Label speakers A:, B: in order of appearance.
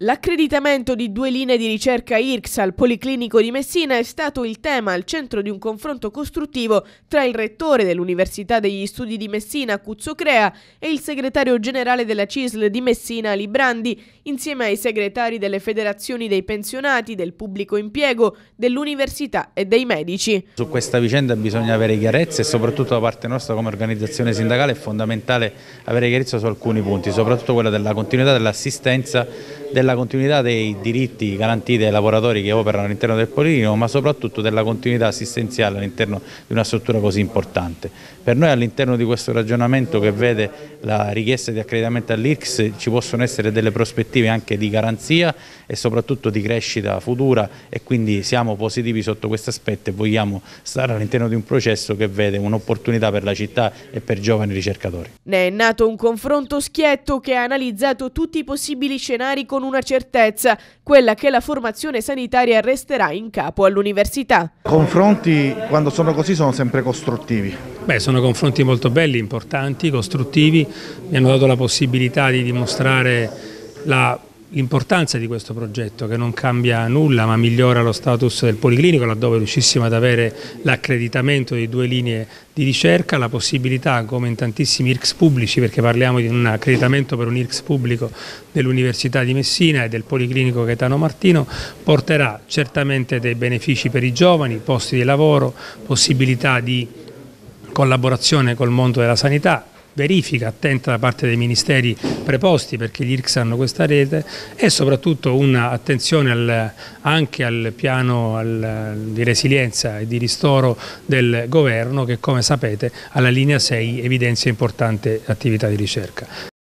A: L'accreditamento di due linee di ricerca IRCS al Policlinico di Messina è stato il tema al centro di un confronto costruttivo tra il rettore dell'Università degli Studi di Messina, Cuzzo Crea, e il segretario generale della CISL di Messina, Librandi, insieme ai segretari delle federazioni dei pensionati, del pubblico impiego, dell'università e dei medici.
B: Su questa vicenda bisogna avere chiarezza e soprattutto da parte nostra come organizzazione sindacale è fondamentale avere chiarezza su alcuni punti, soprattutto quella della continuità dell'assistenza della continuità dei diritti garantiti ai lavoratori che operano all'interno del Policlinico, ma soprattutto della continuità assistenziale all'interno di una struttura così importante. Per noi all'interno di questo ragionamento che vede la richiesta di accreditamento all'IRCS ci possono essere delle prospettive anche di garanzia e soprattutto di crescita futura e quindi siamo positivi sotto questo aspetto e vogliamo stare all'interno di un processo che vede un'opportunità per la città e per giovani ricercatori.
A: Ne è nato un confronto schietto che ha analizzato tutti i possibili scenari con una certezza, quella che la formazione sanitaria resterà in capo all'università.
C: Confronti quando sono così sono sempre costruttivi.
D: Beh, sono confronti molto belli, importanti, costruttivi, mi hanno dato la possibilità di dimostrare la l'importanza di questo progetto che non cambia nulla ma migliora lo status del Policlinico laddove riuscissimo ad avere l'accreditamento di due linee di ricerca, la possibilità come in tantissimi IRCS pubblici perché parliamo di un accreditamento per un IRCS pubblico dell'Università di Messina e del Policlinico Gaetano Martino porterà certamente dei benefici per i giovani, posti di lavoro, possibilità di collaborazione col mondo della sanità, verifica attenta da parte dei ministeri preposti perché gli IRCS hanno questa rete e soprattutto un'attenzione al, anche al piano al, di resilienza e di ristoro del governo che come sapete alla linea 6 evidenzia importante attività di ricerca.